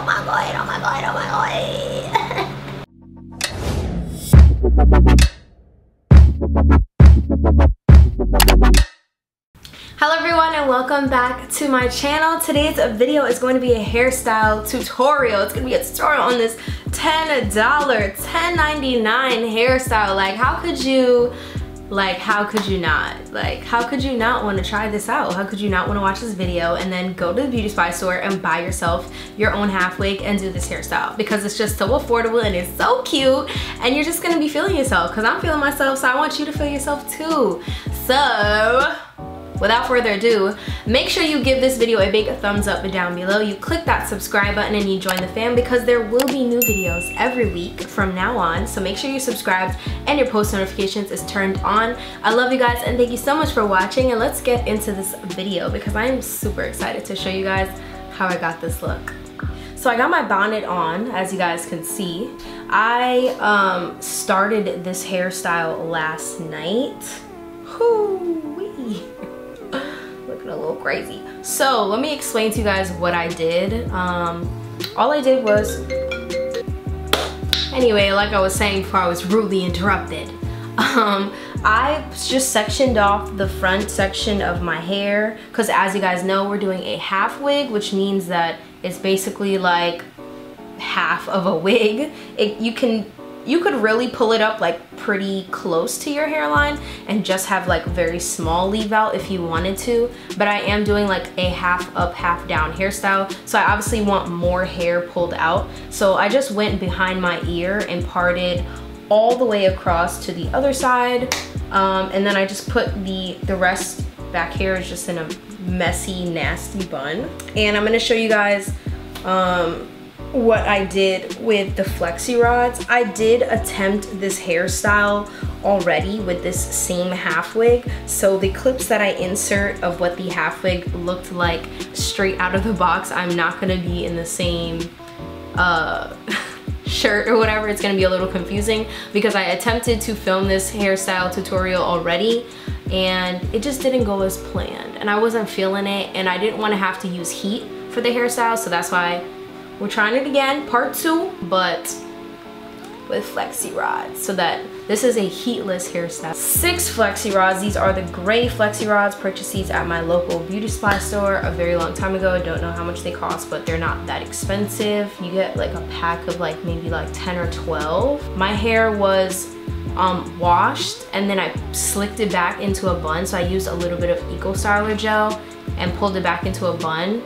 oh my god, oh my god, oh my god. Hello everyone and welcome back to my channel. Today's video is going to be a hairstyle tutorial. It's going to be a tutorial on this $10, $10.99 hairstyle. Like how could you, like how could you not? Like how could you not want to try this out? How could you not want to watch this video and then go to the beauty supply store and buy yourself your own half wig and do this hairstyle? Because it's just so affordable and it's so cute and you're just to be feeling yourself because I'm feeling myself so I want you to feel yourself too. So without further ado, make sure you give this video a big thumbs up down below. You click that subscribe button and you join the fam because there will be new videos every week from now on. So make sure you're subscribed and your post notifications is turned on. I love you guys and thank you so much for watching and let's get into this video because I am super excited to show you guys how I got this look. So I got my bonnet on, as you guys can see. I um, started this hairstyle last night. Looking a little crazy. So let me explain to you guys what I did. Um, all I did was, anyway, like I was saying before I was rudely interrupted. Um, I just sectioned off the front section of my hair because as you guys know, we're doing a half wig, which means that it's basically like half of a wig. It, you can you could really pull it up like pretty close to your hairline and just have like very small leave out if you wanted to. But I am doing like a half up half down hairstyle so I obviously want more hair pulled out. So I just went behind my ear and parted all the way across to the other side um, and then I just put the the rest back here is just in a messy nasty bun. And I'm gonna show you guys um, what I did with the flexi rods. I did attempt this hairstyle already with this same half wig. So the clips that I insert of what the half wig looked like straight out of the box, I'm not gonna be in the same uh, shirt or whatever. It's gonna be a little confusing because I attempted to film this hairstyle tutorial already and it just didn't go as planned and I wasn't feeling it and I didn't want to have to use heat for the hairstyle so that's why we're trying it again, part two, but with flexi rods so that this is a heatless hairstyle. Six flexi rods. These are the gray flexi rods. Purchased these at my local beauty supply store a very long time ago. I don't know how much they cost, but they're not that expensive. You get like a pack of like maybe like 10 or 12. My hair was um, washed and then I slicked it back into a bun. So I used a little bit of Eco Styler gel and pulled it back into a bun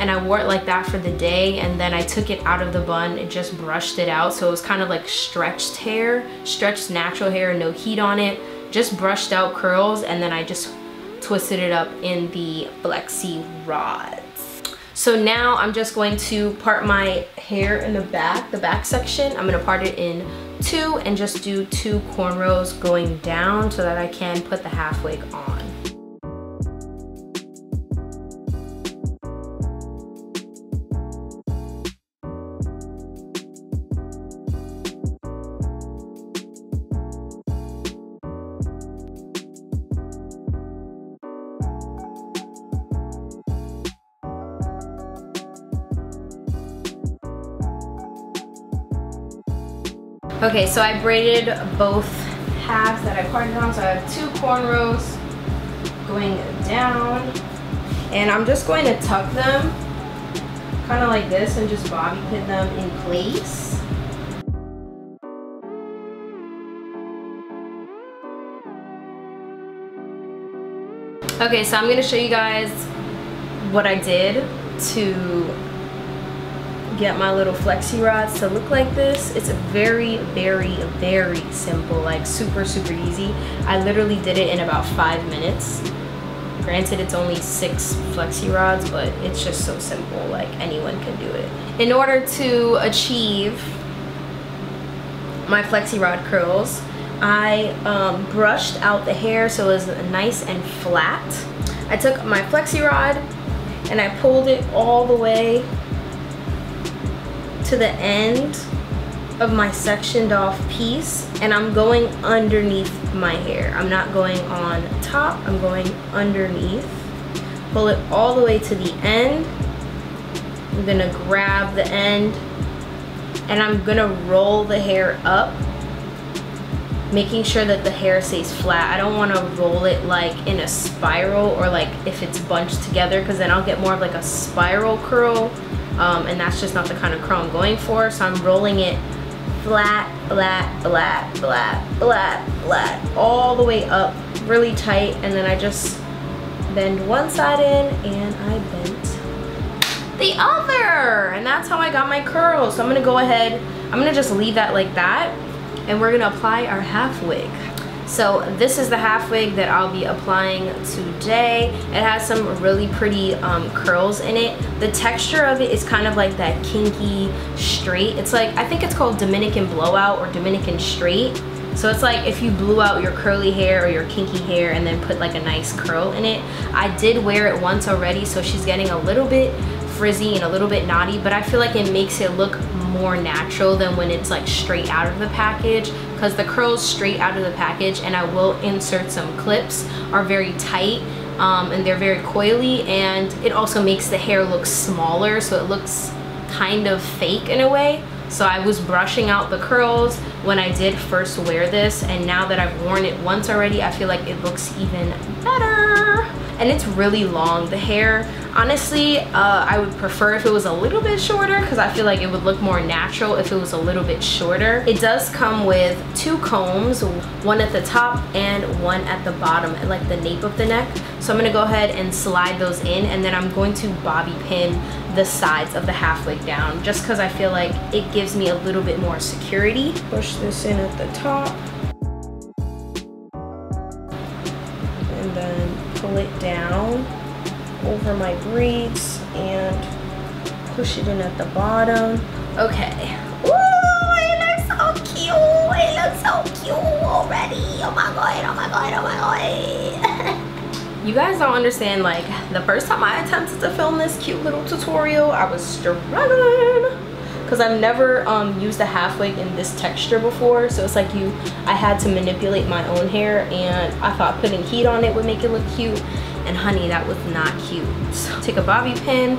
and I wore it like that for the day and then I took it out of the bun and just brushed it out. So it was kind of like stretched hair stretched natural hair no heat on it. Just brushed out curls and then I just twisted it up in the flexi rods. So now I'm just going to part my hair in the back the back section. I'm gonna part it in two and just do two cornrows going down so that I can put the half wig on Okay, so I braided both halves that I parted on. So I have two cornrows going down. And I'm just going to tuck them kind of like this and just bobby pin them in place. Okay, so I'm gonna show you guys what I did to get my little flexi rods to look like this. It's very, very, very simple, like super, super easy. I literally did it in about five minutes. Granted, it's only six flexi rods, but it's just so simple, like anyone can do it. In order to achieve my flexi rod curls, I um, brushed out the hair so it was nice and flat. I took my flexi rod and I pulled it all the way to the end of my sectioned off piece and I'm going underneath my hair. I'm not going on top, I'm going underneath. Pull it all the way to the end I'm gonna grab the end and I'm gonna roll the hair up making sure that the hair stays flat. I don't want to roll it like in a spiral or like if it's bunched together because then I'll get more of like a spiral curl um, and that's just not the kind of curl I'm going for. So I'm rolling it flat, flat, flat, flat, flat, flat, all the way up really tight and then I just bend one side in and I bent the other and that's how I got my curls. So I'm gonna go ahead, I'm gonna just leave that like that and we're gonna apply our half wig. So this is the half wig that I'll be applying today. It has some really pretty um, curls in it. The texture of it is kind of like that kinky straight. It's like, I think it's called Dominican blowout or Dominican straight. So it's like if you blew out your curly hair or your kinky hair and then put like a nice curl in it. I did wear it once already, so she's getting a little bit frizzy and a little bit knotty, but I feel like it makes it look more natural than when it's like straight out of the package because the curls straight out of the package and I will insert some clips are very tight um, and they're very coily and it also makes the hair look smaller so it looks kind of fake in a way. So I was brushing out the curls when I did first wear this and now that I've worn it once already I feel like it looks even better and it's really long. The hair, honestly, uh, I would prefer if it was a little bit shorter because I feel like it would look more natural if it was a little bit shorter. It does come with two combs, one at the top and one at the bottom, like the nape of the neck. So I'm gonna go ahead and slide those in and then I'm going to bobby pin the sides of the half wig down just because I feel like it gives me a little bit more security. Push this in at the top. And then pull it down over my braids and push it in at the bottom. Okay. Ooh, it looks so cute. It looks so cute already. Oh my god, oh my god, oh my god. you guys don't understand, like, the first time I attempted to film this cute little tutorial, I was struggling because I've never um, used a half wig in this texture before so it's like you I had to manipulate my own hair and I thought putting heat on it would make it look cute and honey that was not cute. So take a bobby pin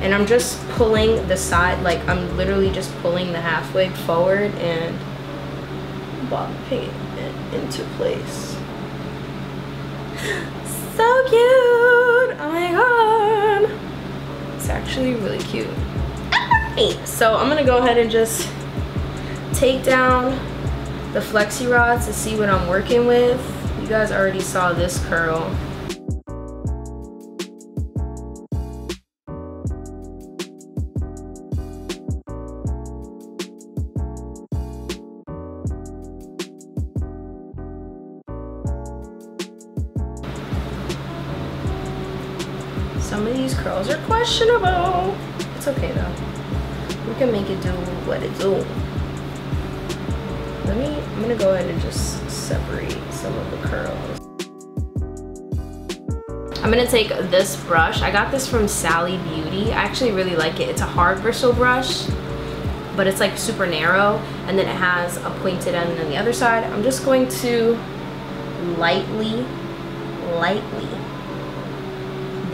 and I'm just pulling the side like I'm literally just pulling the half wig forward and bobby pin it into place. So cute! Oh my god! It's actually really cute so I'm gonna go ahead and just take down the flexi rods to see what I'm working with. You guys already saw this curl. Some of these curls are questionable. It's okay though we can make it do what it do. Let me, I'm gonna go ahead and just separate some of the curls. I'm gonna take this brush. I got this from Sally Beauty. I actually really like it. It's a hard bristle brush, but it's like super narrow. And then it has a pointed end on the other side. I'm just going to lightly, lightly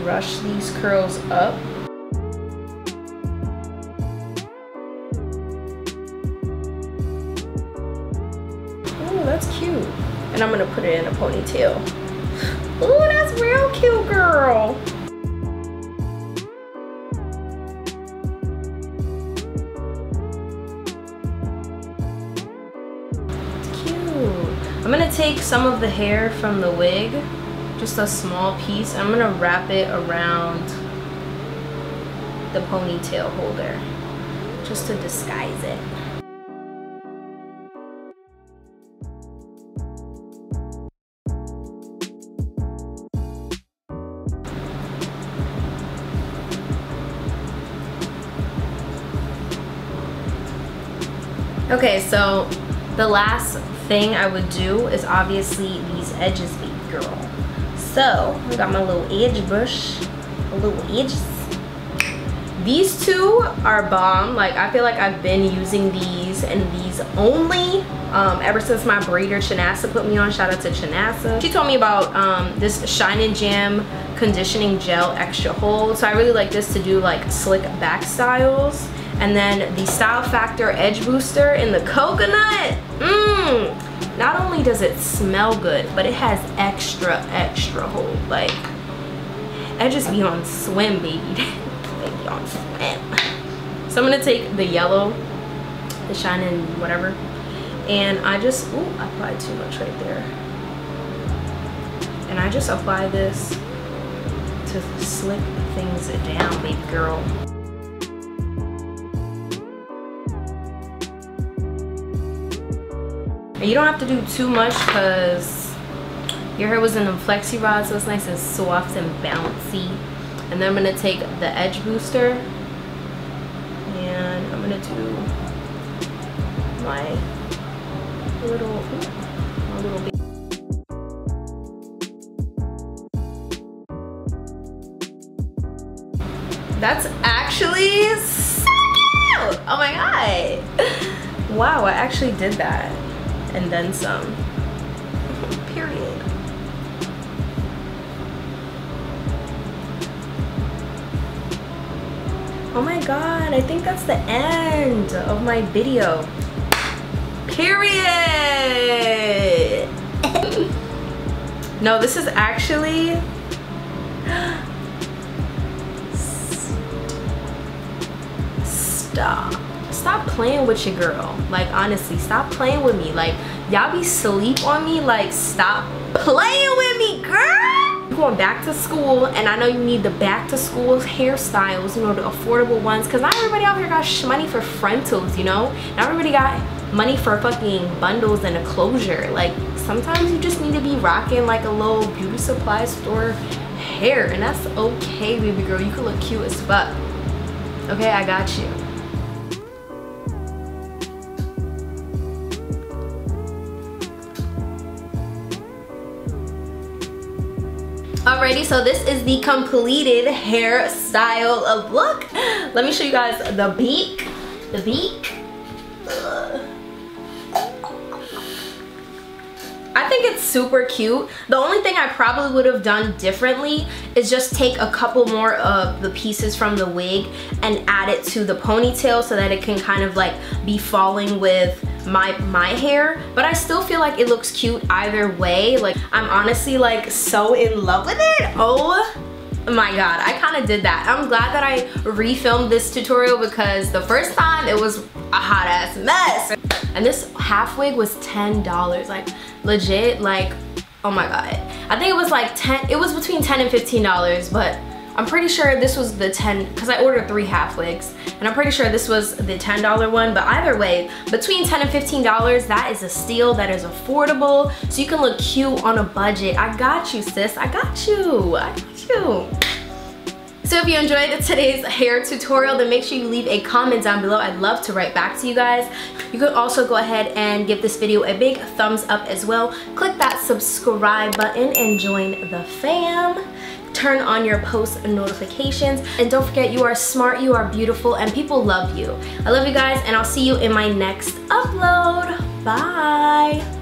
brush these curls up and I'm gonna put it in a ponytail. Ooh, that's real cute, girl. Cute. I'm gonna take some of the hair from the wig, just a small piece. I'm gonna wrap it around the ponytail holder just to disguise it. Okay, so the last thing I would do is obviously these edges, baby girl. So, I got my little edge brush, a little edges. These two are bomb. Like, I feel like I've been using these and these only um, ever since my braider Chanasa put me on. Shout out to Chanasa. She told me about um, this Shine and Jam conditioning gel extra hold. So I really like this to do like slick back styles. And then the Style Factor Edge Booster in the coconut. Mmm. Not only does it smell good, but it has extra, extra hold. Like, edges be on swim, baby. be on swim. So I'm gonna take the yellow, the shine and whatever, and I just, ooh, I applied too much right there. And I just apply this to slick things down, baby girl. And you don't have to do too much because your hair was in a flexi rod, so it's nice and soft and bouncy. And then I'm gonna take the edge booster and I'm gonna do my little, my little That's actually so cute. Oh my god. Wow, I actually did that. And then some. Period. Oh my god, I think that's the end of my video. Period. no, this is actually stop stop playing with your girl. Like honestly stop playing with me. Like y'all be sleep on me. Like stop playing with me girl. You're going back to school and I know you need the back to school hairstyles you know the affordable ones because not everybody out here got money for frontals you know? Not everybody got money for fucking bundles and a closure. Like sometimes you just need to be rocking like a little beauty supply store hair and that's okay baby girl. You can look cute as fuck. Okay I got you Alrighty, so this is the completed hairstyle of look. Let me show you guys the beak. The beak. I think it's super cute. The only thing I probably would have done differently is just take a couple more of the pieces from the wig and add it to the ponytail so that it can kind of like be falling with my my hair but I still feel like it looks cute either way. Like I'm honestly like so in love with it. Oh my god I kind of did that. I'm glad that I refilmed this tutorial because the first time it was a hot ass mess. And this half wig was $10 like legit like oh my god. I think it was like 10 it was between 10 and $15 but I'm pretty sure this was the 10, because I ordered three half wigs, and I'm pretty sure this was the $10 one, but either way, between 10 and $15, that is a steal, that is affordable, so you can look cute on a budget. I got you, sis, I got you, I got you. So if you enjoyed today's hair tutorial, then make sure you leave a comment down below. I'd love to write back to you guys. You could also go ahead and give this video a big thumbs up as well. Click that subscribe button and join the fam turn on your post notifications. And don't forget, you are smart, you are beautiful, and people love you. I love you guys, and I'll see you in my next upload. Bye.